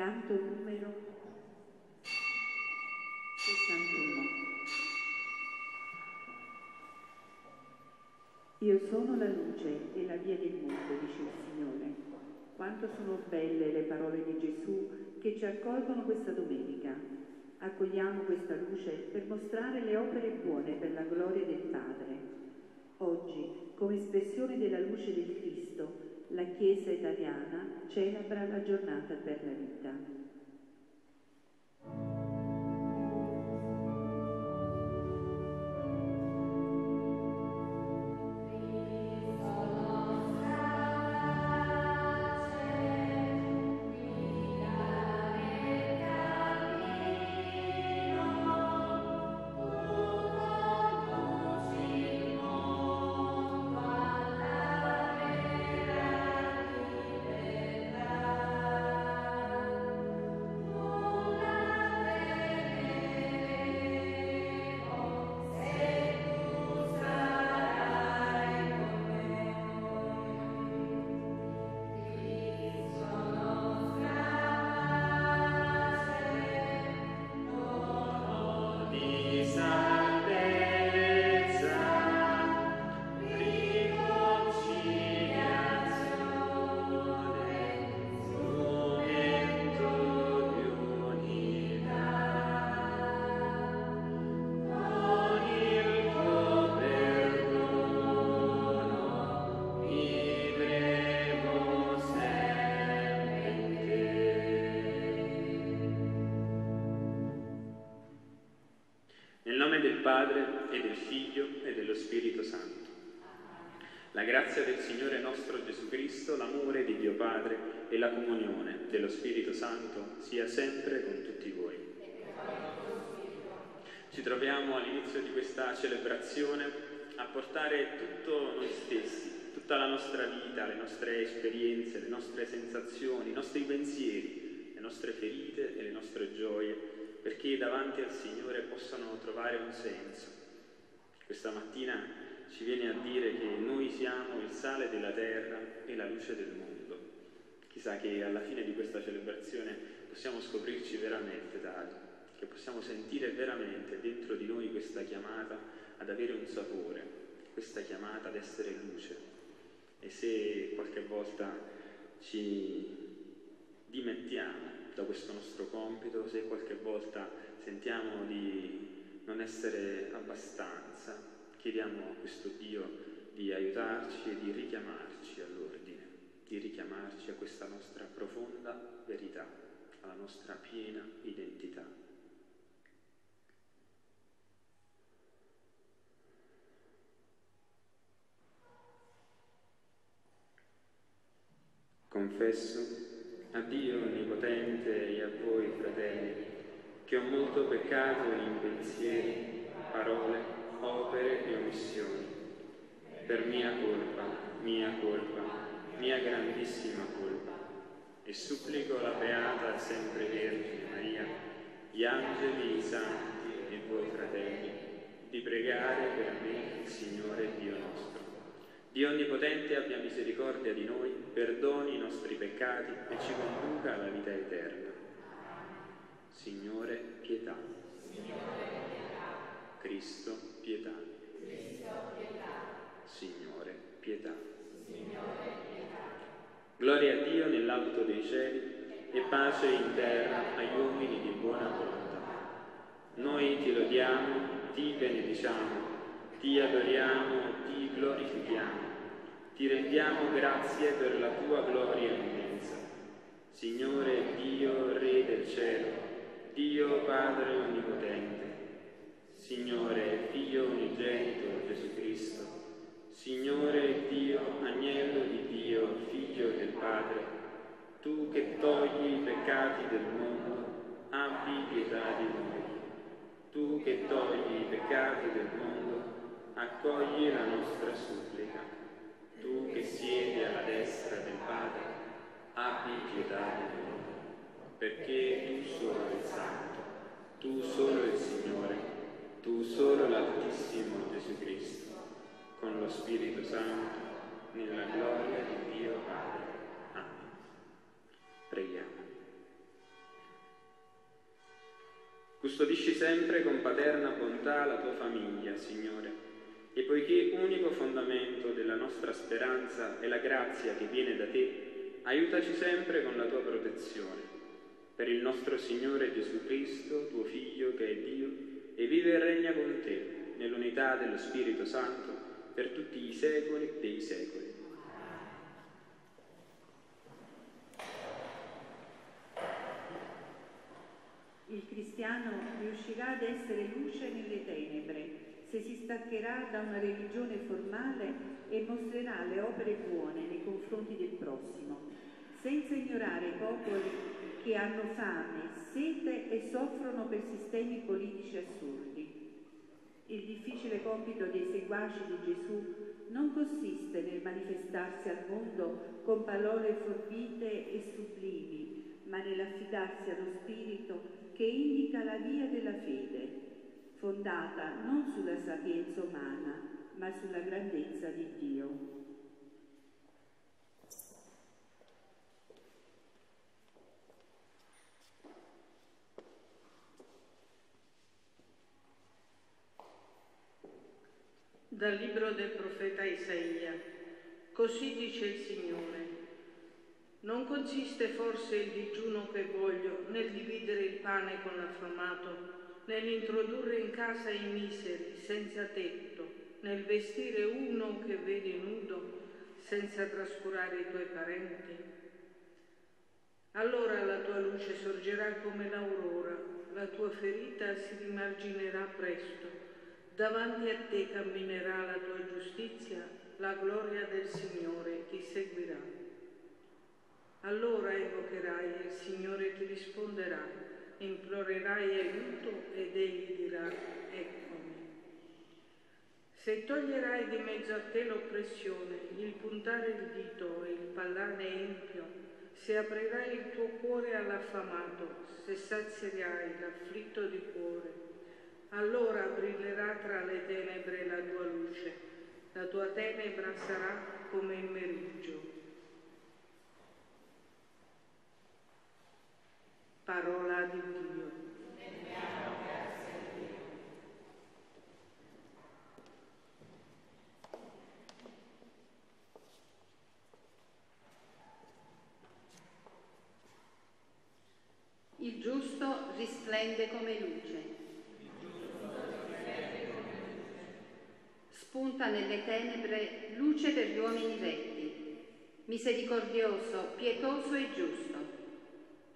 Canto numero 61. Io sono la luce e la via del mondo, dice il Signore. Quanto sono belle le parole di Gesù che ci accolgono questa domenica. Accogliamo questa luce per mostrare le opere buone per la gloria del Padre. Oggi, come espressione della luce del Cristo, la Chiesa italiana celebra la giornata per la vita. Padre e del Figlio e dello Spirito Santo. La grazia del Signore nostro Gesù Cristo, l'amore di Dio Padre e la comunione dello Spirito Santo sia sempre con tutti voi. Ci troviamo all'inizio di questa celebrazione a portare tutto noi stessi, tutta la nostra vita, le nostre esperienze, le nostre sensazioni, i nostri pensieri, le nostre ferite e le nostre gioie perché davanti al Signore possano trovare un senso. Questa mattina ci viene a dire che noi siamo il sale della terra e la luce del mondo. Chissà che alla fine di questa celebrazione possiamo scoprirci veramente tali, che possiamo sentire veramente dentro di noi questa chiamata ad avere un sapore, questa chiamata ad essere luce. E se qualche volta ci dimettiamo da questo nostro compito, se qualche volta sentiamo di non essere abbastanza, chiediamo a questo Dio di aiutarci e di richiamarci all'ordine, di richiamarci a questa nostra profonda verità, alla nostra piena identità. Confesso a Dio Onnipotente e a voi, fratelli, che ho molto peccato in pensieri, parole, opere e omissioni, per mia colpa, mia colpa, mia grandissima colpa, e supplico la Beata sempre Vergine Maria, gli angeli, i santi e voi, fratelli, di pregare per me il Signore Dio nostro Dio Onnipotente abbia misericordia di noi, perdoni i nostri peccati e ci conduca alla vita eterna. Signore, pietà. Cristo, pietà. Signore, pietà. Gloria a Dio nell'alto dei cieli e pace in terra agli uomini di buona volontà. Noi ti lodiamo, ti benediciamo, ti adoriamo, ti glorifichiamo, ti rendiamo grazie per la tua gloria immensa. Signore Dio, Re del cielo, Dio Padre Onnipotente, Signore Figlio Unigenito Gesù Cristo, Signore Dio, Agnello di Dio, Figlio del Padre, tu che togli i peccati del mondo, abbi pietà di noi. Tu che togli i peccati del mondo, accogli la nostra supplica. Tu che siedi alla destra del Padre, abbi pietà di noi, perché tu solo il Santo, tu solo il Signore, tu solo l'Altissimo Gesù Cristo, con lo Spirito Santo, nella gloria di Dio Padre. Amen. Preghiamo. Custodisci sempre con paterna bontà la tua famiglia, Signore, e poiché unico fondamento della nostra speranza è la grazia che viene da te, aiutaci sempre con la tua protezione. Per il nostro Signore Gesù Cristo, tuo Figlio che è Dio, e vive e regna con te, nell'unità dello Spirito Santo, per tutti i secoli dei secoli. Il cristiano riuscirà ad essere luce nelle tenebre se si staccherà da una religione formale e mostrerà le opere buone nei confronti del prossimo, senza ignorare i popoli che hanno fame, sete e soffrono per sistemi politici assurdi. Il difficile compito dei seguaci di Gesù non consiste nel manifestarsi al mondo con parole forbite e sublimi, ma nell'affidarsi allo Spirito che indica la via della fede, fondata non sulla sapienza umana, ma sulla grandezza di Dio. Dal libro del profeta Isaia. Così dice il Signore. Non consiste forse il digiuno che voglio nel dividere il pane con l'affamato, nell'introdurre in casa i miseri senza tetto, nel vestire uno che vedi nudo senza trascurare i tuoi parenti? Allora la tua luce sorgerà come l'aurora, la tua ferita si rimarginerà presto, davanti a te camminerà la tua giustizia, la gloria del Signore ti seguirà. Allora invocherai e il Signore ti risponderà, implorerai aiuto ed egli dirà, eccomi. Se toglierai di mezzo a te l'oppressione, il puntare il dito e il parlare empio, se aprirai il tuo cuore all'affamato, se sazierai l'afflitto di cuore, allora brillerà tra le tenebre la tua luce, la tua tenebra sarà come il meriggio. Parola di Dio. Il giusto risplende come luce. Spunta nelle tenebre luce per gli uomini retti, misericordioso, pietoso e giusto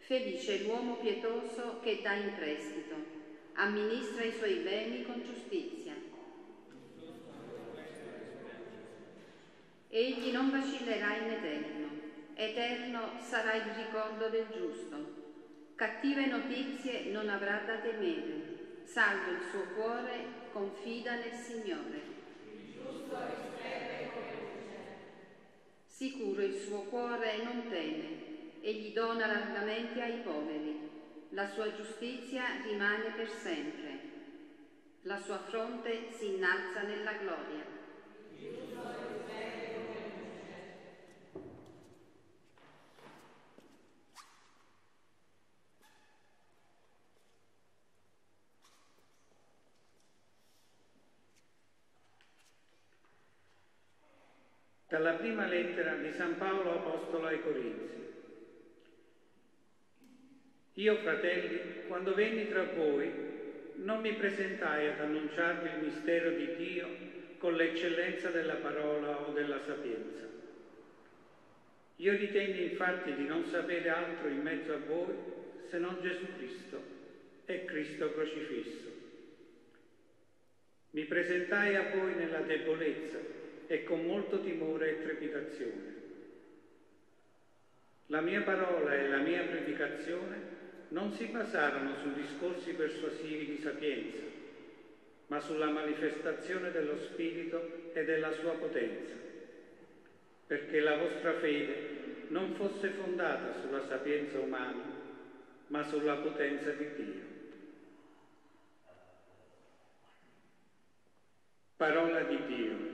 Felice l'uomo pietoso che dà in prestito, amministra i suoi beni con giustizia. Egli non vacillerà in eterno, eterno sarà il ricordo del giusto. Cattive notizie non avrà da temere, salvo il suo cuore, confida nel Signore. Sicuro il suo cuore non teme, egli dona largamente ai poveri. La sua giustizia rimane per sempre. La sua fronte si innalza nella gloria. Dalla prima lettera di San Paolo Apostolo ai Corinzi. Io, fratelli, quando venni tra voi, non mi presentai ad annunciarvi il mistero di Dio con l'eccellenza della parola o della sapienza. Io ritenni infatti di non sapere altro in mezzo a voi se non Gesù Cristo e Cristo crocifisso. Mi presentai a voi nella debolezza e con molto timore e trepidazione. La mia parola e la mia predicazione non si basarono su discorsi persuasivi di sapienza, ma sulla manifestazione dello Spirito e della sua potenza, perché la vostra fede non fosse fondata sulla sapienza umana, ma sulla potenza di Dio. Parola di Dio.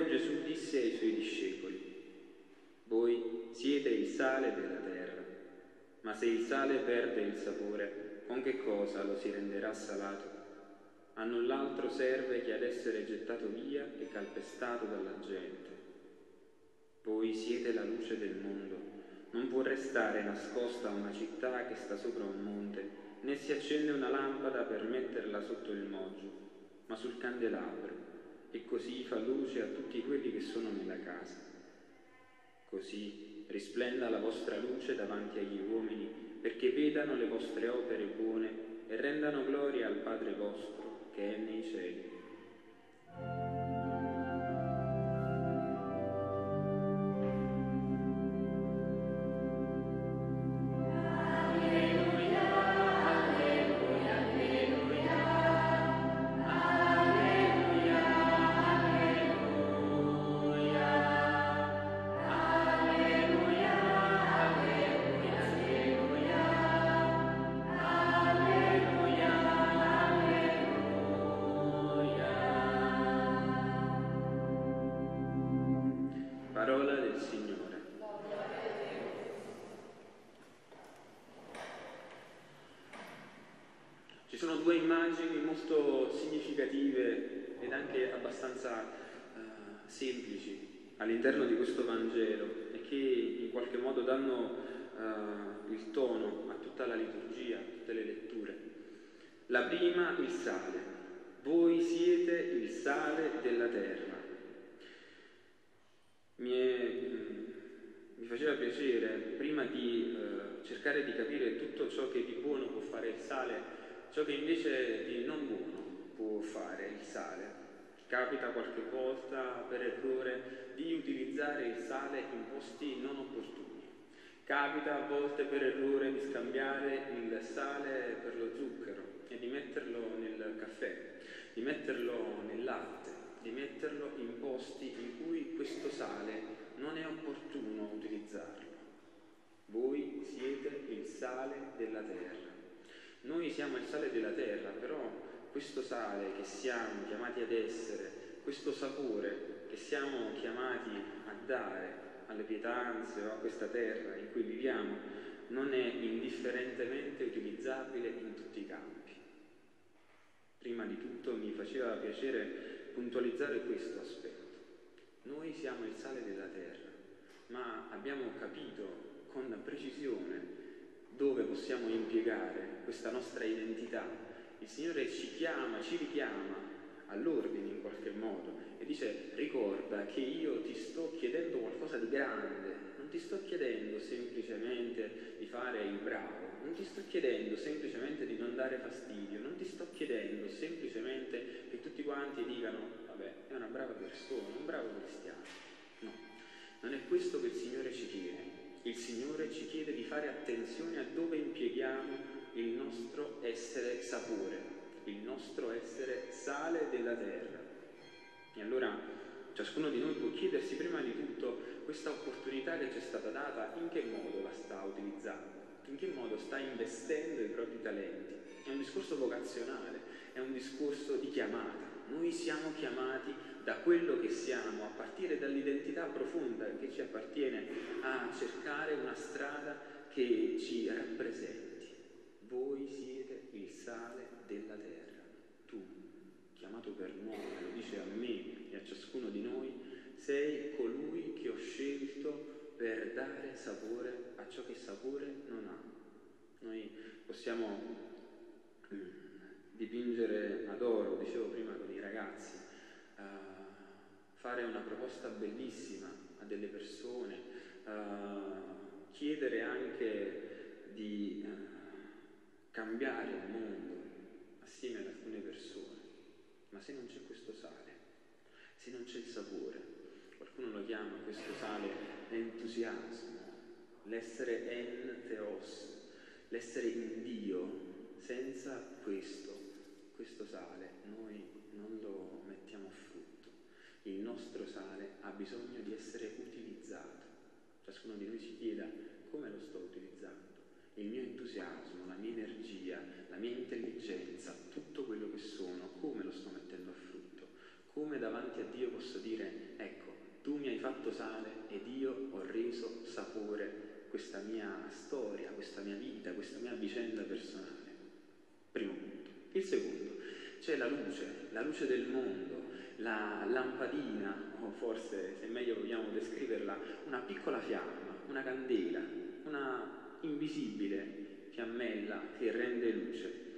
Tempo Gesù disse ai suoi discepoli, voi siete il sale della terra, ma se il sale perde il sapore, con che cosa lo si renderà salato? A null'altro serve che ad essere gettato via e calpestato dalla gente. Voi siete la luce del mondo. Non può restare nascosta una città che sta sopra un monte, né si accende una lampada per metterla sotto il moggio, ma sul candelabro e così fa luce a tutti quelli che sono nella casa. Così risplenda la vostra luce davanti agli uomini, perché vedano le vostre opere buone e rendano gloria al Padre vostro che è nei cieli. Il sale. Voi siete il sale della terra. Mi, è, mi faceva piacere, prima di uh, cercare di capire tutto ciò che di buono può fare il sale, ciò che invece di non buono può fare il sale. Capita qualche volta per errore di utilizzare il sale in posti non opportuni. Capita a volte per errore di scambiare il sale per lo zucchero e di metterlo nel caffè, di metterlo nel latte, di metterlo in posti in cui questo sale non è opportuno utilizzarlo. Voi siete il sale della terra. Noi siamo il sale della terra, però questo sale che siamo chiamati ad essere, questo sapore che siamo chiamati a dare alle pietanze o a questa terra in cui viviamo non è indifferentemente utilizzabile in tutti i campi. Prima di tutto mi faceva piacere puntualizzare questo aspetto. Noi siamo il sale della terra, ma abbiamo capito con precisione dove possiamo impiegare questa nostra identità. Il Signore ci chiama, ci richiama all'ordine in qualche modo e dice ricorda che io ti sto chiedendo qualcosa di grande, non ti sto chiedendo semplicemente di fare il bravo, non ti sto chiedendo semplicemente di non dare fastidio, non ti sto chiedendo semplicemente che tutti quanti dicano vabbè è una brava persona, un bravo cristiano. No, non è questo che il Signore ci chiede. Il Signore ci chiede di fare attenzione a dove impieghiamo il nostro essere sapore, il nostro essere sale della terra. E allora ciascuno di noi può chiedersi prima di tutto questa opportunità che ci è stata data, in che modo la sta utilizzando, in che modo sta investendo i propri talenti. È un discorso vocazionale, è un discorso di chiamata. Noi siamo chiamati da quello che siamo, a partire dall'identità profonda che ci appartiene, a cercare una strada che ci rappresenti. Voi siete il sale della terra. Tu, chiamato per nome, lo dice a me e a ciascuno di noi, sei colui che ho scelto per dare sapore a ciò che sapore non ha. Noi possiamo mm, dipingere ad oro, dicevo prima con i ragazzi, uh, fare una proposta bellissima a delle persone, uh, chiedere anche di uh, cambiare il mondo assieme ad alcune persone, ma se non c'è questo sale, se non c'è il sapore, qualcuno lo chiama questo sale l'entusiasmo, l'essere en theos, l'essere in Dio, senza questo, questo sale, noi non lo mettiamo a frutto. Il nostro sale ha bisogno di essere utilizzato. Ciascuno di noi si chieda come lo sto utilizzando. Il mio entusiasmo, la mia energia, la mia intelligenza, tutto quello che sono, come lo sto mettendo a frutto? Come davanti a Dio posso dire, ecco, tu mi hai fatto sale ed io ho reso sapore questa mia storia, questa mia vita, questa mia vicenda personale. Primo punto. Il secondo, c'è la luce, la luce del mondo, la lampadina, o forse se meglio vogliamo descriverla, una piccola fiamma, una candela, una invisibile fiammella che rende luce.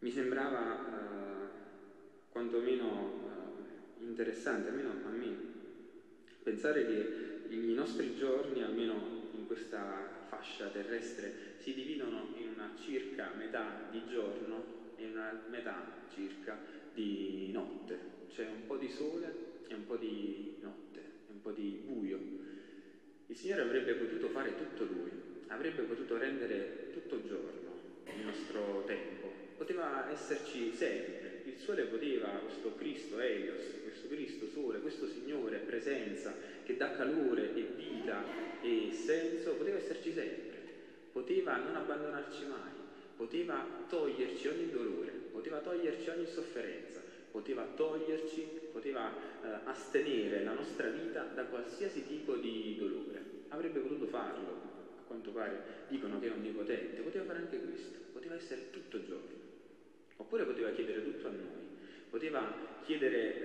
Mi sembrava eh, quantomeno interessante, almeno a me, pensare che i nostri giorni, almeno in questa fascia terrestre, si dividono in una circa metà di giorno e una metà circa di notte. C'è un po' di sole e un po' di notte, e un po' di buio. Il Signore avrebbe potuto fare tutto Lui, avrebbe potuto rendere tutto giorno il nostro tempo, poteva esserci sempre. Il sole poteva, questo Cristo Elios, questo Cristo Sole, questo Signore, presenza, che dà calore e vita e senso, poteva esserci sempre. Poteva non abbandonarci mai, poteva toglierci ogni dolore, poteva toglierci ogni sofferenza, poteva toglierci, poteva eh, astenere la nostra vita da qualsiasi tipo di dolore. Avrebbe potuto farlo, a quanto pare dicono che è onnipotente, poteva fare anche questo, poteva essere tutto giorno, oppure poteva chiedere tutto a noi, poteva chiedere eh,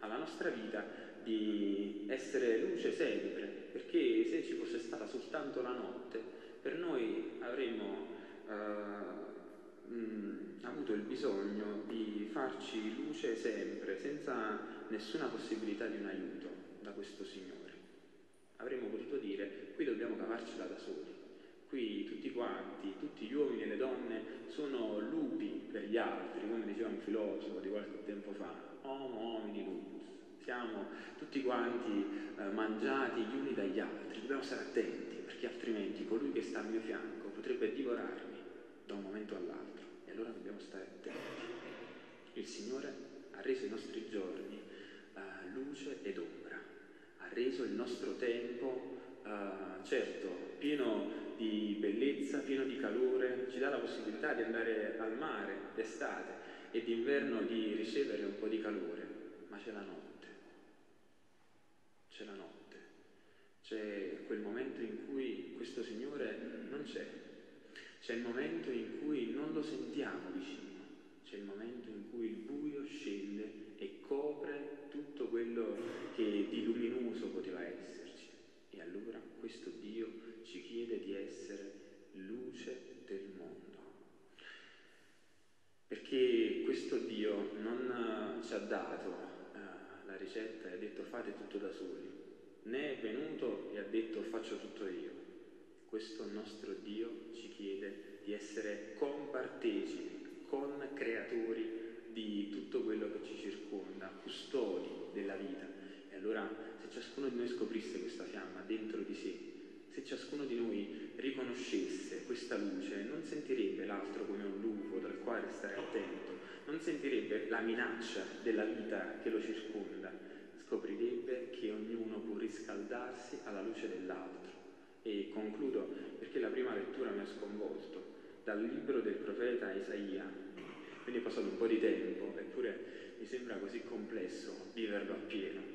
alla nostra vita di essere luce sempre, perché se ci fosse stata soltanto la notte, per noi avremmo eh, mh, avuto il bisogno di farci luce sempre, senza nessuna possibilità di un aiuto da questo Signore avremmo potuto dire qui dobbiamo cavarcela da soli. Qui tutti quanti, tutti gli uomini e le donne sono lupi per gli altri, come diceva un filosofo di qualche tempo fa, homo homini lupus. Siamo tutti quanti eh, mangiati gli uni dagli altri, dobbiamo stare attenti perché altrimenti colui che sta al mio fianco potrebbe divorarmi da un momento all'altro e allora dobbiamo stare attenti. Il Signore ha reso i nostri giorni eh, luce ed ombra reso il nostro tempo, uh, certo, pieno di bellezza, pieno di calore, ci dà la possibilità di andare al mare d'estate e d'inverno di ricevere un po' di calore, ma c'è la notte, c'è la notte, c'è quel momento in cui questo Signore non c'è, c'è il momento in cui non lo sentiamo vicino, c'è il momento in cui il buio scende e copre tutto quello che di luminoso poteva esserci. Allora questo Dio ci chiede di essere luce del mondo. Perché questo Dio non ci ha dato uh, la ricetta e ha detto fate tutto da soli, né è venuto e ha detto faccio tutto io. Questo nostro Dio ci chiede di essere compartecipi, con creatori di tutto quello che ci circonda, custodi della vita. E allora se ciascuno di noi scoprisse questa fiamma dentro di sé, se ciascuno di noi riconoscesse questa luce, non sentirebbe l'altro come un lupo dal quale stare attento, non sentirebbe la minaccia della vita che lo circonda, scoprirebbe che ognuno può riscaldarsi alla luce dell'altro. E concludo perché la prima lettura mi ha sconvolto dal libro del profeta Isaia, quindi è passato un po' di tempo, eppure mi sembra così complesso viverlo appieno.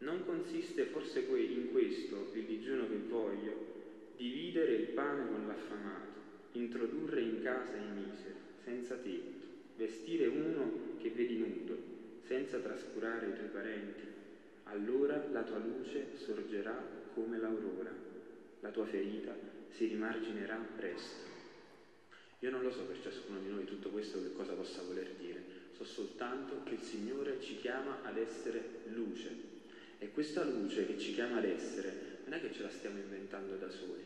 Non consiste forse in questo il digiuno che voglio, dividere il pane con l'affamato, introdurre in casa i miseri, senza tetto, vestire uno che vedi nudo, senza trascurare i tuoi parenti, allora la tua luce sorgerà come l'aurora, la tua ferita si rimarginerà presto. Io non lo so per ciascuno di noi tutto questo che cosa possa voler dire, so soltanto che il Signore ci chiama ad essere luce e questa luce che ci chiama ad essere non è che ce la stiamo inventando da soli,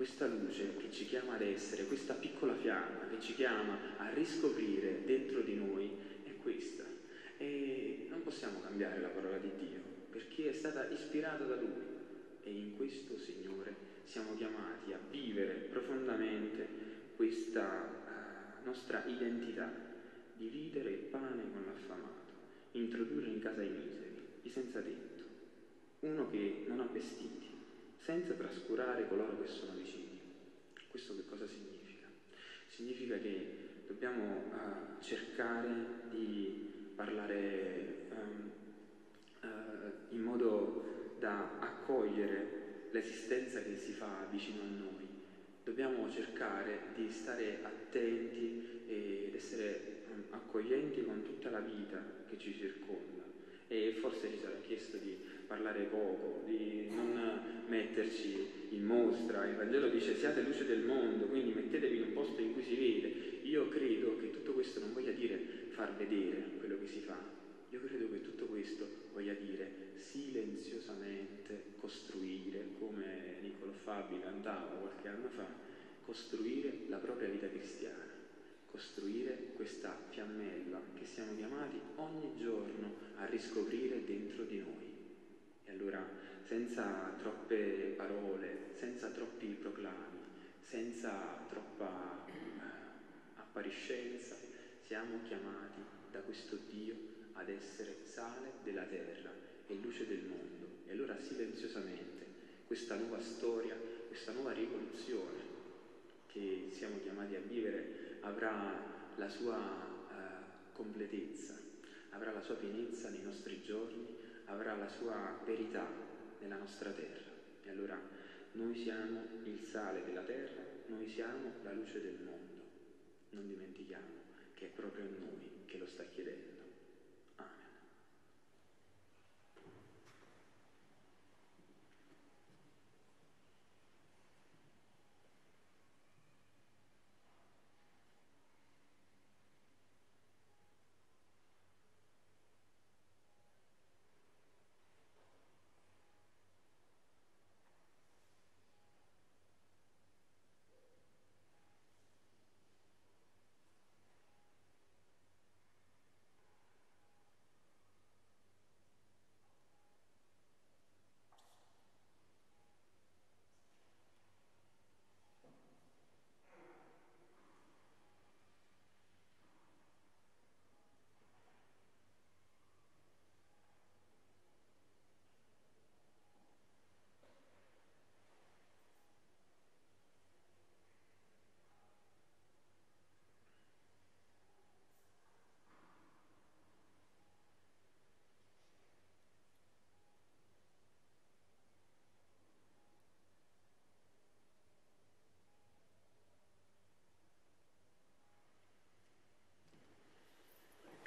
questa luce che ci chiama ad essere, questa piccola fiamma che ci chiama a riscoprire dentro di noi è questa. E non possiamo cambiare la parola di Dio perché è stata ispirata da Lui. E in questo Signore siamo chiamati a vivere profondamente questa uh, nostra identità, dividere il pane con l'affamato, introdurre in casa i miseri, i senza tetto, uno che non ha vestiti, senza trascurare coloro che sono vicini. Questo che cosa significa? Significa che dobbiamo uh, cercare di parlare um, uh, in modo da accogliere l'esistenza che si fa vicino a noi. Dobbiamo cercare di stare attenti ed essere um, accoglienti con tutta la vita che ci circonda. E forse ci sarà chiesto di parlare poco, di non metterci in mostra. Il Vangelo dice siate luce del mondo, quindi mettetevi in un posto in cui si vede. Io credo che tutto questo non voglia dire far vedere quello che si fa. Io credo che tutto questo voglia dire silenziosamente costruire, come Niccolò Fabi cantava qualche anno fa, costruire la propria vita cristiana, costruire questa fiammella che siamo chiamati ogni giorno a riscoprire dentro di noi. Allora, senza troppe parole, senza troppi proclami, senza troppa eh, appariscenza, siamo chiamati da questo Dio ad essere sale della terra e luce del mondo. E allora silenziosamente questa nuova storia, questa nuova rivoluzione che siamo chiamati a vivere avrà la sua uh, completezza, avrà la sua pienezza nei nostri giorni, avrà la sua verità nella nostra terra. E allora noi siamo il sale della terra, noi siamo la luce del mondo. Non dimentichiamo che è proprio a noi che lo sta chiedendo.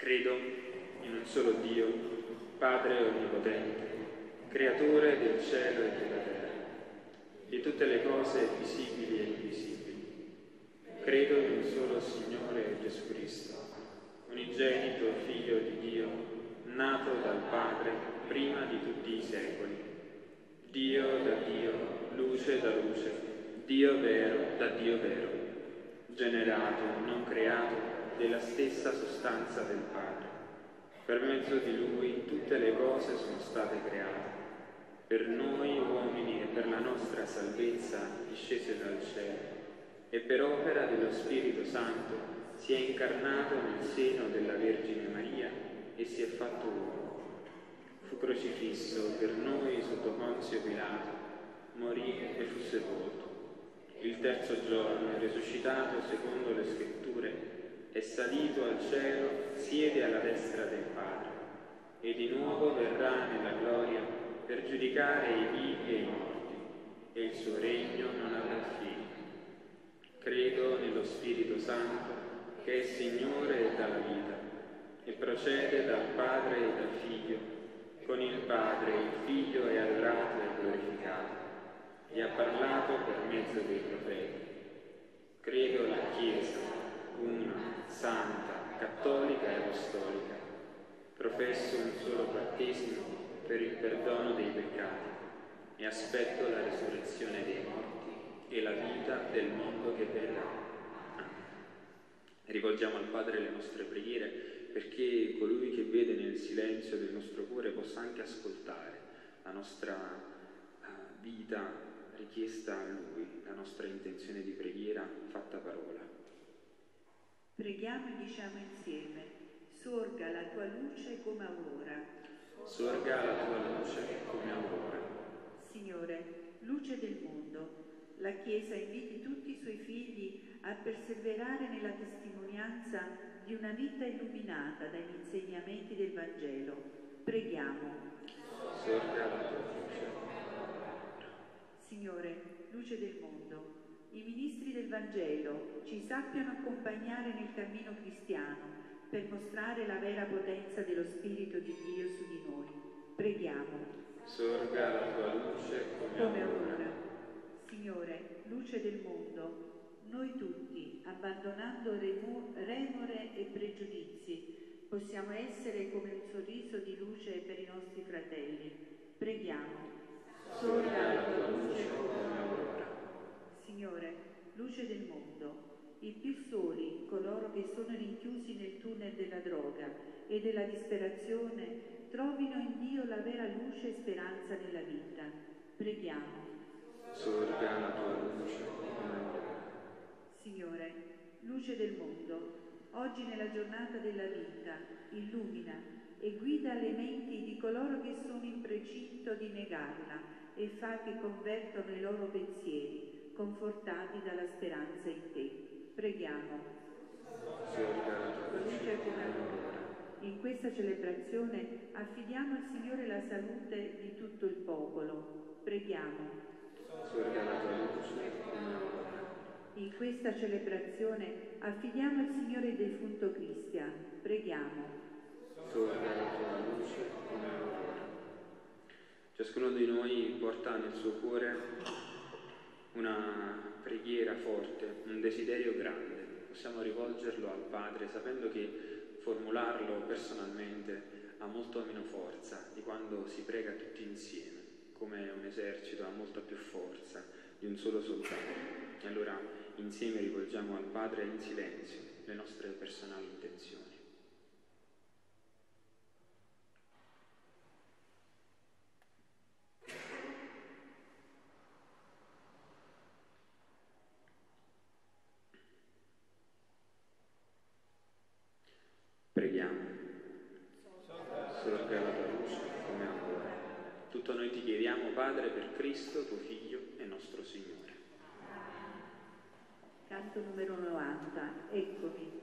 Credo in un solo Dio, Padre Onnipotente, Creatore del cielo e della terra, di tutte le cose visibili e invisibili. Credo in un solo Signore Gesù Cristo, unigenito Figlio di Dio, nato dal Padre prima di tutti i secoli. Dio da Dio, luce da luce, Dio vero da Dio vero, generato, non creato, della stessa sostanza del Padre. Per mezzo di Lui tutte le cose sono state create. Per noi uomini e per la nostra salvezza discese dal cielo e per opera dello Spirito Santo si è incarnato nel seno della Vergine Maria e si è fatto uomo. Fu crocifisso per noi sotto Ponzio Pilato, morì e fu sepolto. Il terzo giorno, risuscitato secondo le scritture, è salito al cielo, siede alla destra del Padre e di nuovo verrà nella gloria per giudicare i vivi e i morti e il suo regno non avrà fine. Credo nello Spirito Santo che è Signore dalla vita e procede dal Padre e dal Figlio con il Padre, il Figlio è adorato e glorificato. Gli ha parlato per mezzo dei profeti. Credo alla Chiesa, una, santa, cattolica e apostolica. Professo un solo battesimo per il perdono dei peccati e aspetto la risurrezione dei morti e la vita del mondo che verrà. Rivolgiamo al Padre le nostre preghiere perché colui che vede nel silenzio del nostro cuore possa anche ascoltare la nostra uh, vita richiesta a Lui, la nostra intenzione di preghiera fatta parola. Preghiamo e diciamo insieme, sorga la tua luce come aurora. Sorga la tua luce come aurora. Signore, luce del mondo, la Chiesa inviti tutti i suoi figli a perseverare nella testimonianza di una vita illuminata dagli insegnamenti del Vangelo. Preghiamo. Signore, luce del mondo, i ministri del Vangelo ci sappiano accompagnare nel cammino cristiano per mostrare la vera potenza dello Spirito di Dio su di noi. Preghiamo. Sorga la tua luce come, aurora. Signore, luce del mondo, noi tutti, abbandonando remore e pregiudizi, possiamo essere come un sorriso di luce per i nostri fratelli. Preghiamo. Sorga la tua luce come aurora. Signore, luce del mondo, i più soli, coloro che sono rinchiusi nel tunnel della droga e della disperazione, trovino in Dio la vera luce e speranza nella vita. Preghiamo. Sorga la tua luce. Signore, luce del mondo, oggi nella giornata della vita, illumina e guida le menti di coloro che sono in precinto di negarla e fa che convertono i loro pensieri, confortati dalla speranza in te. Preghiamo. Luce come aurora. In questa celebrazione affidiamo al Signore la salute di tutto il popolo. Preghiamo. In questa celebrazione affidiamo al Signore il defunto Cristian. Preghiamo. Ciascuno di noi porta nel suo cuore una preghiera forte, un desiderio grande. Possiamo rivolgerlo al Padre sapendo che formularlo personalmente ha molto meno forza di quando si prega tutti insieme, come un esercito ha molta più forza di un solo soldato. E allora insieme rivolgiamo al Padre in silenzio le nostre personali intenzioni. Preghiamo. Sorga la tua luce come ancora. Tutto noi ti chiediamo, Padre, per Cristo, tuo Figlio e nostro Signore. Canto numero 90, eccomi.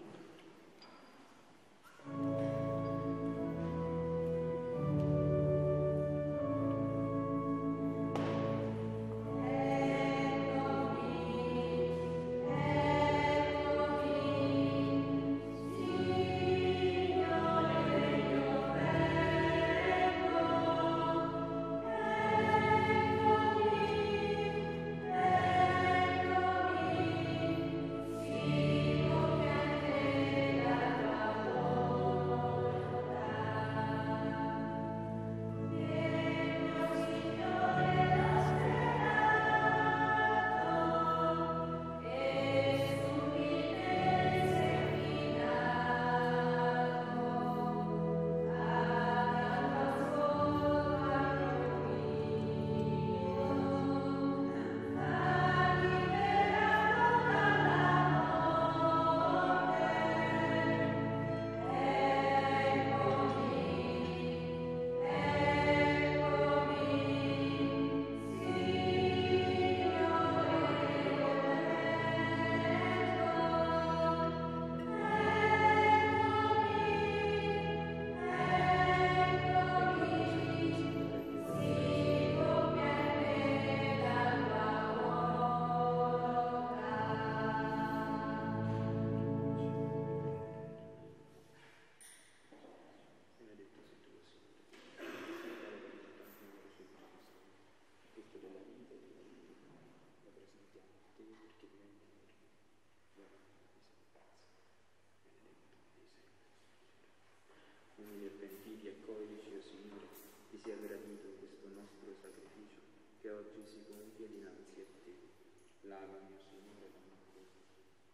Codici, o oh Signore, ti sia gradito questo nostro sacrificio che oggi si compie dinanzi a te. Lavami, o oh Signore, la mia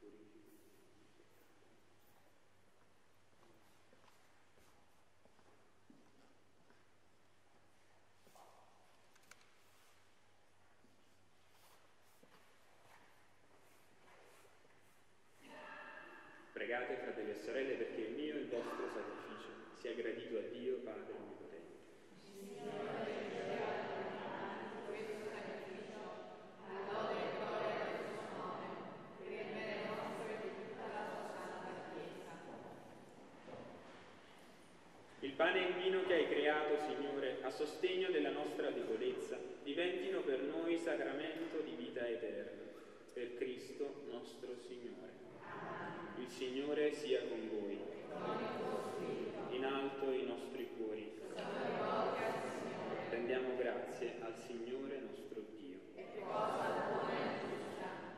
purifica. Pregate, fratelli e sorelle, perché il mio e il vostro sacrificio sia gradito a Dio Padre Onnipotente. Il pane e il vino che hai creato, Sostegno della nostra debolezza, diventino per noi sacramento di vita eterna. Per Cristo nostro Signore. Il Signore sia con voi. In alto i nostri cuori. Rendiamo grazie al Signore nostro Dio.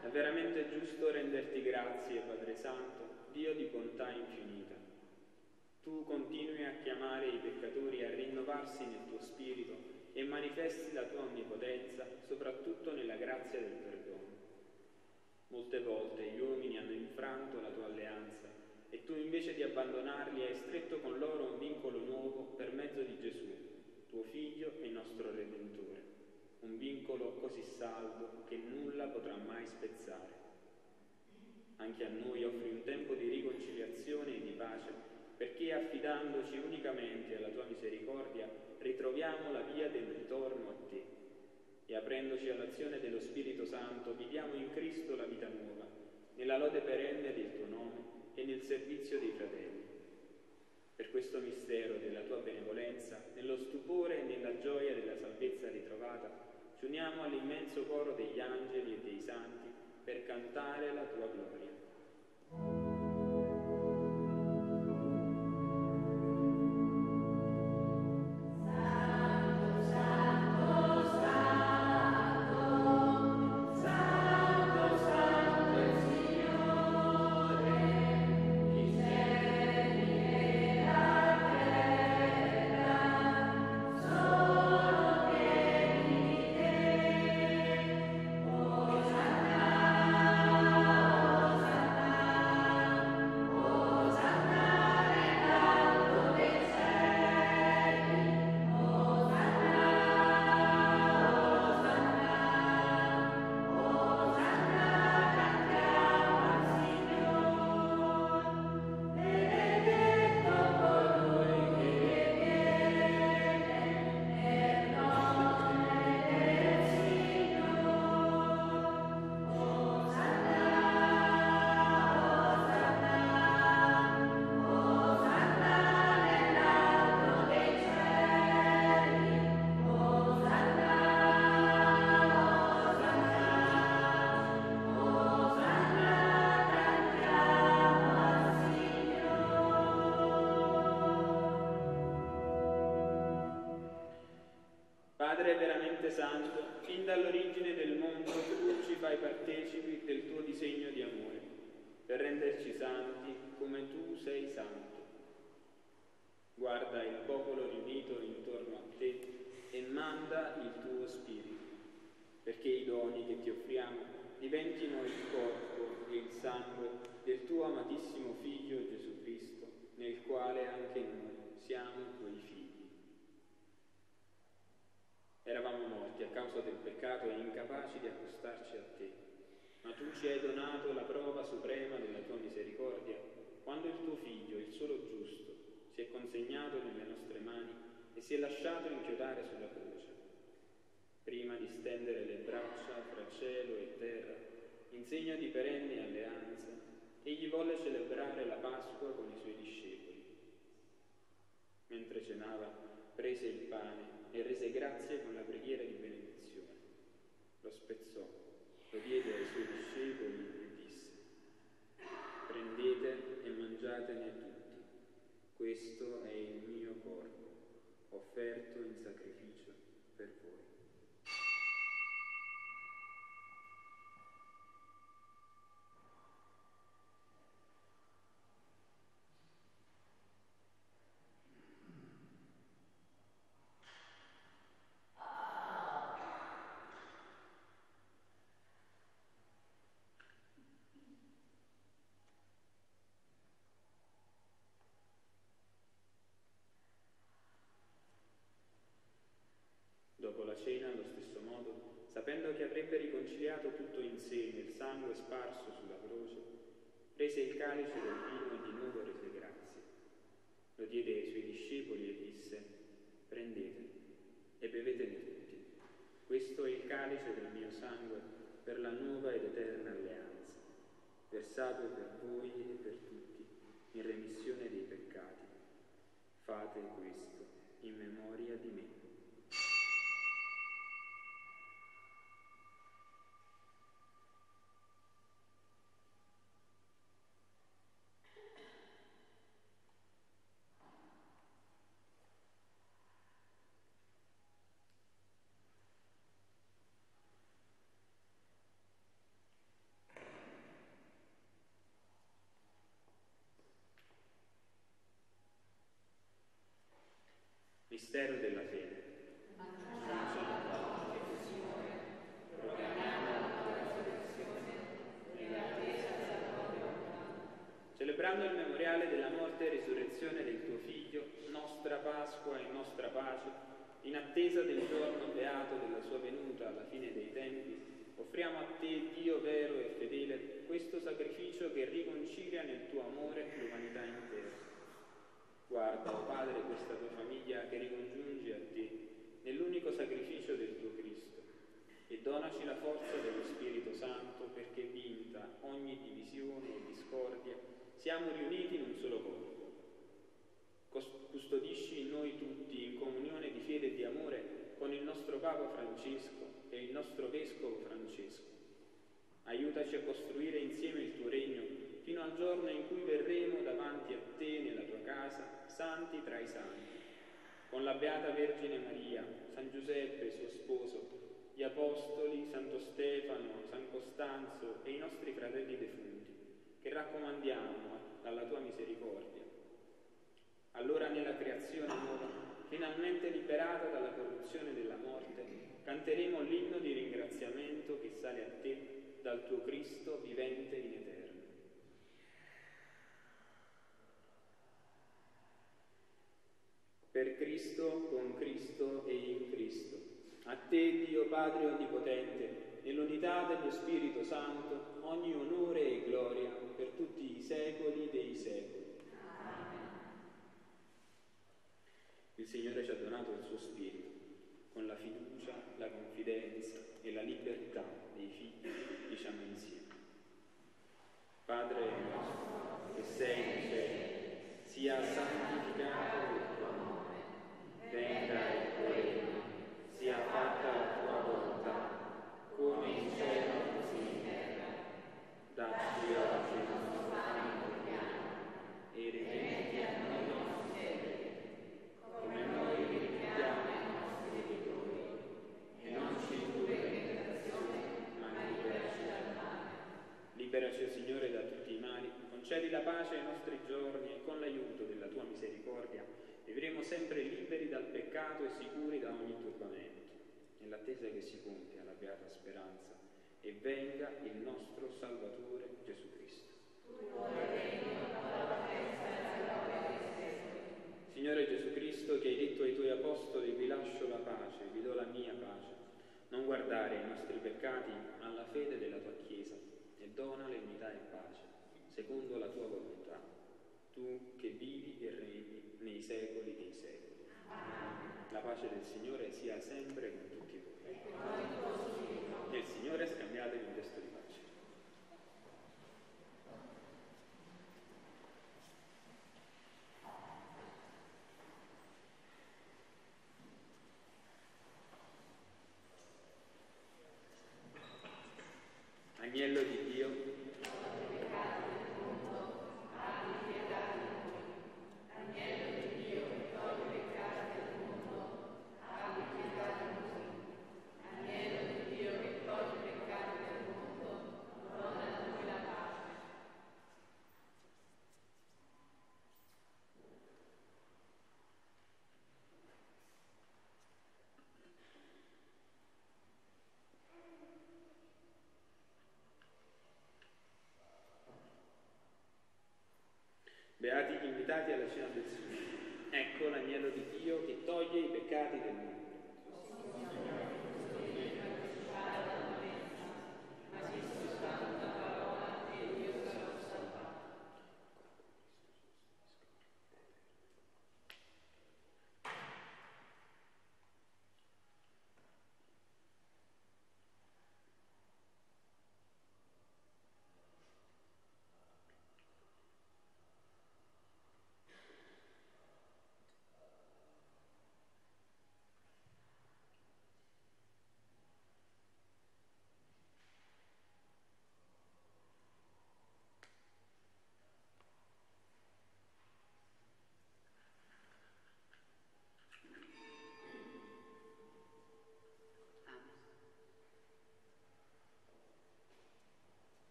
È veramente giusto renderti grazie, Padre Santo, Dio di bontà infinita. Tu continui a chiamare i peccatori a rinnovarsi nel tuo spirito e manifesti la tua onnipotenza, soprattutto nella grazia del perdono. Molte volte gli uomini hanno infranto la tua alleanza e tu invece di abbandonarli hai stretto con loro un vincolo nuovo per mezzo di Gesù, tuo Figlio e nostro Redentore, un vincolo così saldo che nulla potrà mai spezzare. Anche a noi offri un tempo di riconciliazione e di pace, perché affidandoci unicamente alla tua misericordia ritroviamo la via del ritorno a te e aprendoci all'azione dello Spirito Santo viviamo in Cristo la vita nuova, nella lode perenne del tuo nome e nel servizio dei fratelli. Per questo mistero della tua benevolenza, nello stupore e nella gioia della salvezza ritrovata, ci uniamo all'immenso coro degli angeli e dei santi per cantare la tua gloria. Dall'origine del mondo tu ci fai partecipi del tuo disegno di amore, per renderci santi come tu sei santo. Guarda il popolo riunito intorno a te e manda il tuo spirito, perché i doni che ti offriamo diventino il corpo e il sangue del tuo amatissimo Figlio Gesù Cristo, nel quale anche noi siamo tuoi figli. Eravamo morti a causa del peccato e incapaci di accostarci a te, ma tu ci hai donato la prova suprema della tua misericordia, quando il tuo figlio, il solo giusto, si è consegnato nelle nostre mani e si è lasciato inchiodare sulla croce. Prima di stendere le braccia fra cielo e terra, in segno di perenne alleanza, egli volle celebrare la Pasqua con i suoi discepoli. Mentre cenava, prese il pane e rese grazie con la preghiera di benedizione. Lo spezzò, lo diede ai suoi discepoli e disse, prendete e mangiatene tutti, questo è il mio corpo, offerto in sacrificio per voi. Sapendo che avrebbe riconciliato tutto in sé nel sangue sparso sulla croce, prese il calice del vino e di nuovo rese grazie. Lo diede ai suoi discepoli e disse, prendete e bevetene tutti. Questo è il calice del mio sangue per la nuova ed eterna alleanza, versato per voi e per tutti in remissione dei peccati. Fate questo in memoria di me. Mistero della fede. Celebrando il memoriale della morte e risurrezione del tuo Figlio, nostra Pasqua e nostra pace, in attesa del giorno beato della sua venuta alla fine dei tempi, offriamo a te, Dio vero e fedele, questo sacrificio che riconcilia nel tuo amore l'umanità intera. Guarda, oh Padre, questa tua famiglia che ricongiunge a te nell'unico sacrificio del tuo Cristo e donaci la forza dello Spirito Santo perché vinta ogni divisione e discordia siamo riuniti in un solo corpo. Custodisci noi tutti in comunione di fede e di amore con il nostro Papa Francesco e il nostro Vescovo Francesco. Aiutaci a costruire insieme il tuo regno fino al giorno in cui verremo davanti a te nella tua casa santi tra i santi, con la Beata Vergine Maria, San Giuseppe, suo sposo, gli Apostoli, Santo Stefano, San Costanzo e i nostri fratelli defunti, che raccomandiamo alla tua misericordia. Allora nella creazione nuova, finalmente liberata dalla corruzione della morte, canteremo l'inno di ringraziamento che sale a te dal tuo Cristo vivente in eterno. Per Cristo, con Cristo e in Cristo. A te, Dio Padre Onnipotente, nell'unità dello Spirito Santo, ogni onore e gloria per tutti i secoli dei secoli. Amen. Il Signore ci ha donato il suo Spirito, con la fiducia, la confidenza e la libertà dei figli, diciamo insieme. Padre nostro, che sei in cielo, sia santificato venga il tuo regno, sia fatta la tua volontà, come in cielo così in terra. Dacci oggi il nostro pane quotidiano e rimetti a noi i nostri debiti, come noi rimettiamo ai nostri debitori, e non ci indurre in tentazione, ma liberaci dal male. Liberaci, Signore, da tutti i mali, concedi la pace ai nostri giorni e con l'aiuto della tua misericordia vivremo sempre liberi dal peccato e sicuri da ogni turbamento, nell'attesa che si compia la beata speranza e venga il nostro Salvatore Gesù Cristo. Signore Gesù Cristo, che hai detto ai tuoi apostoli, vi lascio la pace, vi do la mia pace, non guardare i nostri peccati, ma alla fede della tua Chiesa, e dona l'unità e pace, secondo la tua volontà, tu che vivi e regni nei secoli dei secoli. La pace del Signore sia sempre con tutti voi. Il Signore scambiatevi un gesto di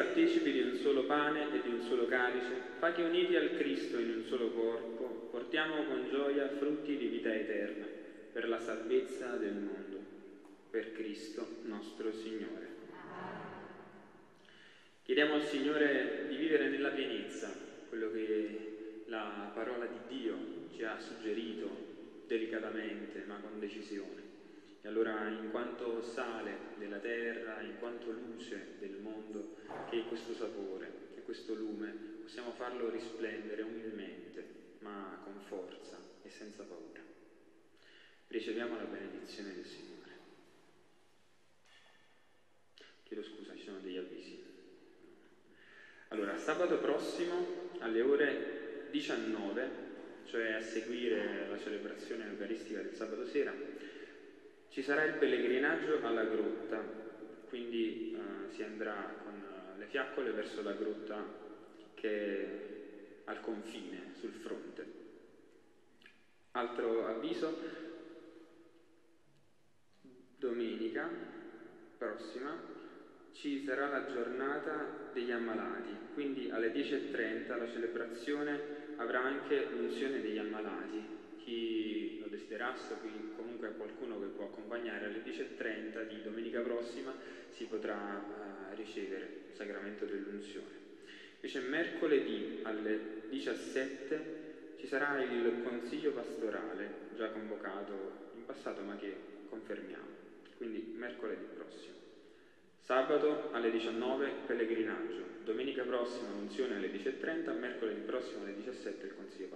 partecipi di un solo pane e di un solo calice, fa che uniti al Cristo in un solo corpo, portiamo con gioia frutti di vita eterna, per la salvezza del mondo, per Cristo nostro Signore. Chiediamo al Signore di vivere nella pienezza quello che la parola di Dio ci ha suggerito delicatamente ma con decisione. E allora in quanto sale della terra, in quanto luce del mondo, che è questo sapore, che questo lume, possiamo farlo risplendere umilmente, ma con forza e senza paura. Riceviamo la benedizione del Signore. Chiedo scusa, ci sono degli avvisi. Allora, sabato prossimo alle ore 19 cioè a seguire la celebrazione eucaristica del sabato sera, ci sarà il pellegrinaggio alla grotta, quindi eh, si andrà con le fiaccole verso la grotta che è al confine, sul fronte. Altro avviso, domenica prossima ci sarà la giornata degli ammalati, quindi alle 10.30 la celebrazione avrà anche l'unzione degli ammalati. Chi lo desiderasse, qui comunque a qualcuno che può accompagnare alle 10.30 di domenica prossima si potrà uh, ricevere il sacramento dell'unzione. Invece mercoledì alle 17 ci sarà il consiglio pastorale già convocato in passato ma che confermiamo, quindi mercoledì prossimo. Sabato alle 19 pellegrinaggio, domenica prossima unzione alle 10.30, mercoledì prossimo alle 17 il consiglio